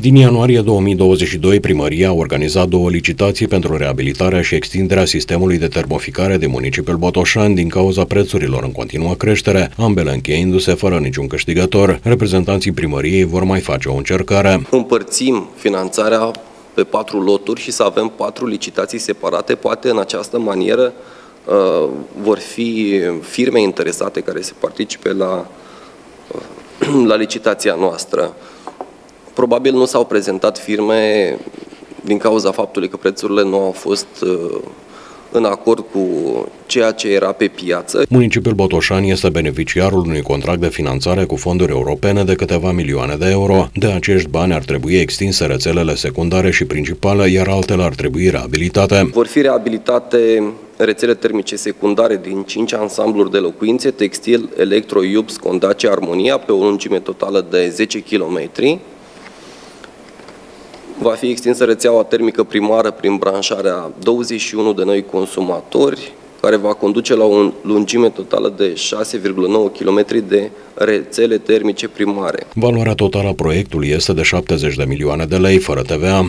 Din ianuarie 2022, primăria a organizat două licitații pentru reabilitarea și extinderea sistemului de termoficare de municipiul Botoșani din cauza prețurilor în continuă creștere, ambele încheiindu-se fără niciun câștigător. Reprezentanții primăriei vor mai face o încercare. Împărțim finanțarea pe patru loturi și să avem patru licitații separate, poate în această manieră uh, vor fi firme interesate care se participe la, uh, la licitația noastră. Probabil nu s-au prezentat firme din cauza faptului că prețurile nu au fost uh, în acord cu ceea ce era pe piață. Municipiul Botoșani este beneficiarul unui contract de finanțare cu fonduri europene de câteva milioane de euro. De acești bani ar trebui extinse rețelele secundare și principale, iar altele ar trebui reabilitate. Vor fi reabilitate rețele termice secundare din 5 ansambluri de locuințe, textil, electro, iubs, condace, armonia, pe o lungime totală de 10 km, Va fi extinsă rețeaua termică primară prin branșarea 21 de noi consumatori, care va conduce la o lungime totală de 6,9 km de rețele termice primare. Valoarea totală a proiectului este de 70 de milioane de lei, fără TVA.